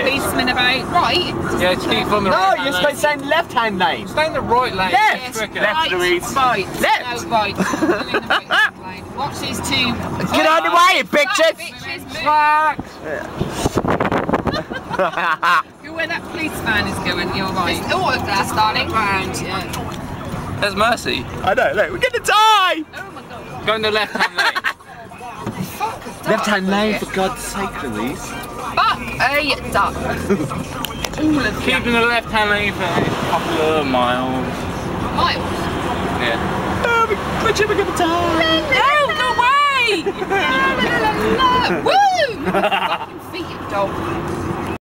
policeman about. Right. Yeah, just keep on the No, right you're supposed to stay in the left-hand lane. Stay in the right lane. Left. it's. Left. right, Louise. Right. Left. No, right. The. Watch these two. Get out of the way, bitches! Bitches, move. Fuck. Go where that police van is going, you're right. Oh, that's darling. Round, yeah. There's Mercy. I know, look, we're gonna die! Oh my god. Go in the left hand lane. Fuck a duck. Left-hand lane, for God's sake, Louise. Fuck a duck. All of Keep in the left hand lane for a couple of miles. Miles. Yeah. Oh, we- Richard, we're gonna die! No, la, la. Woo! Fucking feet, dog.